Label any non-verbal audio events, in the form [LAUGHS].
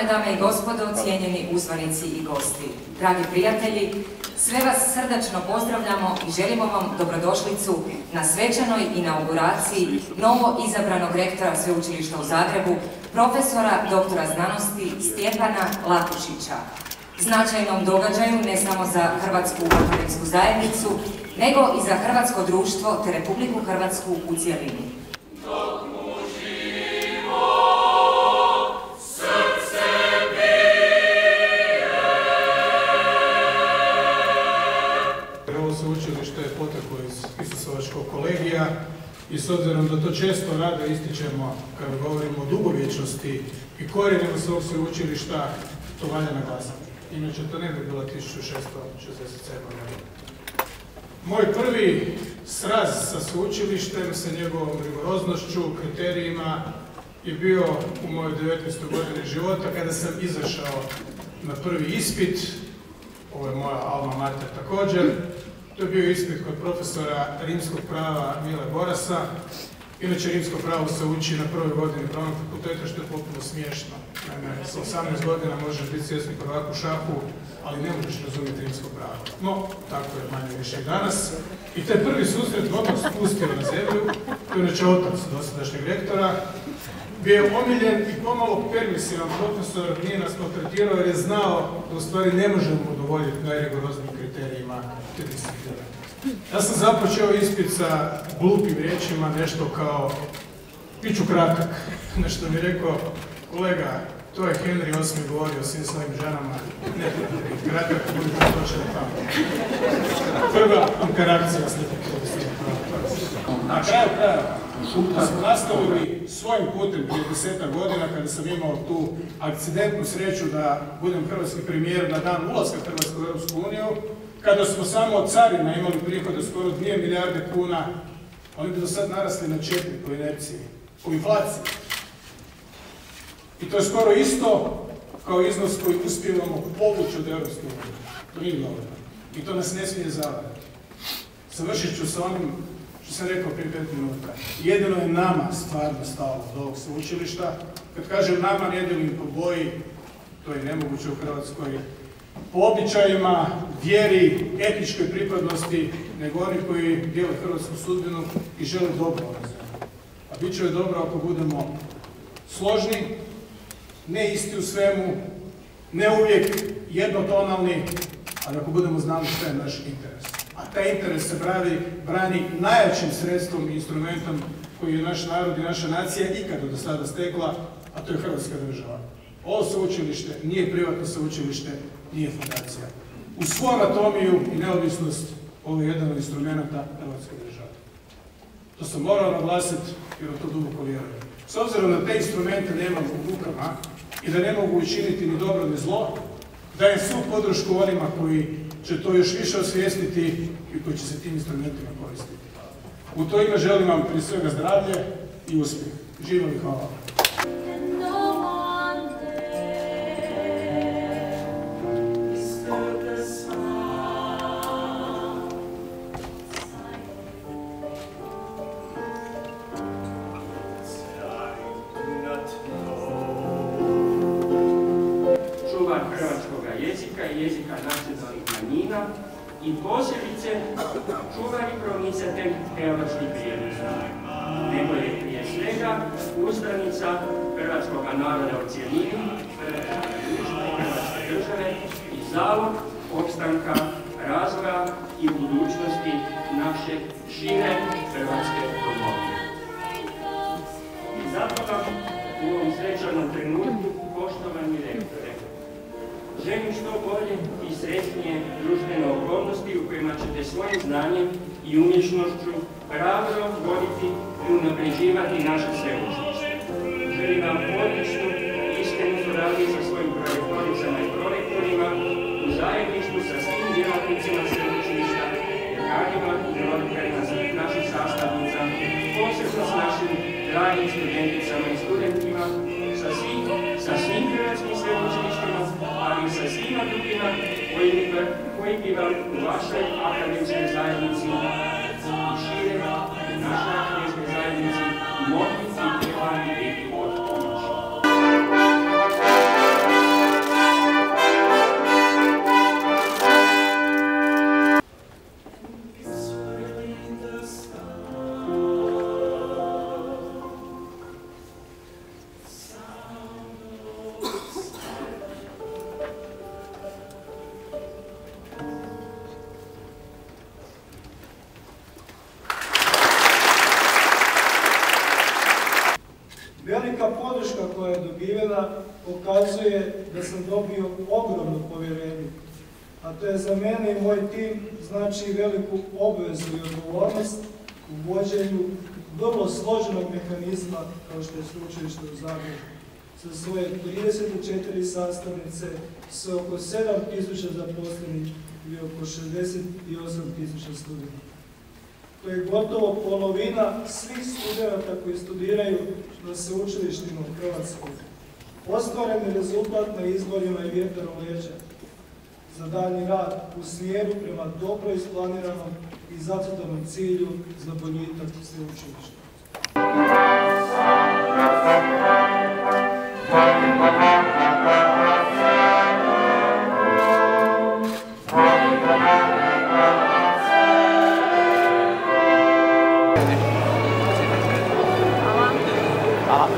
Poštovane dame i gospodo, cijenjeni uzvanici i gosti, dragi prijatelji, sve vas srdačno pozdravljamo i želimo vam dobrodošlicu na svečanoj inauguraciji novo izabranog rektora Sveučilišta u Zagrebu, profesora doktora znanosti Stjepana Latušića. Značajnom događaju ne samo za Hrvatsku akademsku zajednicu, nego i za Hrvatsko društvo te Republiku Hrvatsku u cijelini. Poteklo iz Isusovačkog kolegija i s obzirom da to često rado ističemo kada govorimo o dugovječnosti i korijenima svog sveučilišta, to valja naglasiti. Inače, to ne bi bila 1667. godina. Moj prvi sraz sa sveučilištem, sa njegovom rigoroznošću, kriterijima, je bio u mojoj 19. godini života kada sam izašao na prvi ispit, ovo je moja alma mater također, to je bio ispit kod profesora rimskog prava Mile Borasa. Inače, rimsko pravo se uči na prvoj godini pravnog fakulteta, što je potpuno smiješno. Naime, sa 18 godina možeš biti svjesni prvak u šahu, ali ne možeš razumjeti rimsko pravo. No, tako je manje više i danas. I taj prvi susret odmah spustio na zemlju, to je inače otac dosadašnjeg rektora, bio je omiljen i pomalo permisivan profesor, nije nas potretirao jer je znao da u stvari ne možemo udovoljiti najrigoroznijim te discipline. Ja sam započeo ispit sa glupim riječima, nešto kao, bit ću kratak, [LAUGHS] nešto mi rekao, kolega, to je Henry VIII govorio svim svojim ženama, ne treba biti kratak, budite točan tamo. Prva interakcija slike Na kraju kraja, nastavili svojim putem prije deseta godina kada sam imao tu akcidentnu sreću da budem hrvatski premijer na dan ulaska Hrvatske u Europsku uniju, kada smo samo od carina imali prihode skoro 2 milijarde kuna, oni bi do sad narasli na 4 po inerciji, po inflaciji. I to je skoro isto kao iznos koji uspijevamo povući od Europske unije. I to nas ne smije zavarati. Završit ću sa onim što sam rekao prije pet minuta. Jedino je nama stvarno stalo od ovog sveučilišta. Kad kažem nama, ne po boji, to je nemoguće u Hrvatskoj, po običajima, vjeri, etničkoj pripadnosti, nego oni koji dijele hrvatsku sudbinu i žele dobro ovoj A bit će je dobro ako budemo složni, ne isti u svemu, ne uvijek jednotonalni, ali ako budemo znali što je naš interes. A taj interes se brani, brani najjačim sredstvom i instrumentom koji je naš narod i naša nacija ikada do sada stekla, a to je Hrvatska država. Ovo sveučilište nije privatno sveučilište, nije fundacija. U svu anatomiju i neovisnost ovo je jedan od instrumenta Hrvatske države. To sam morao naglasiti jer to duboko vjerujem. S obzirom da te instrumente nemam u rukama i da ne mogu učiniti ni dobro ni zlo, dajem svu podršku onima koji će to još više osvijestiti i koji će se tim instrumentima koristiti. U to ime želim vam prije svega zdravlje i uspjeh. Živo i hvala. i posebice čuvar i promicatelj hrvatskih vrijednosti. Nego je prije svega uzdanica hrvatskog naroda u cijelini, hrvatske države i zavod opstanka, razvoja i budućnosti naše šire hrvatske domovine. I zato vam u ovom srećanom trenutku, poštovani rektore, želim što bolje i sretnije društvene okolnosti u kojima ćete svojim znanjem i umješnošću hrabro voditi i unapređivati naše sveučilište. Želim vam odličnu iskrenu suradnju sa svojim prorektoricama i prorektorima u zajedništvu sa svim djelatnicima sveučilišta, dekanima i roditelima svih naših sastavnica, posebno s našim dragim studenticama i studentima, sa svim, sa svim hrvatskim sveučilištima, ali i sa svima drugima koji bi, koji bi vam u vašoj akademskoj zajednici pokazuje da sam dobio ogromno povjerenje, a to je za mene i moj tim znači veliku obvezu i odgovornost u vođenju vrlo složenog mehanizma kao što je sveučilište u Zagrebu sa svoje 34 sastavnice, sa oko 7000 zaposlenih i oko 68.000 studenta. To je gotovo polovina svih studenta koji studiraju na sveučilištima u Hrvatskoj. Ostvareni rezultat na izborima i vjetar u leđa za daljnji rad u smjeru prema dobro isplaniranom i zacrtanom cilju za boljitak sveučilišta. Hvala.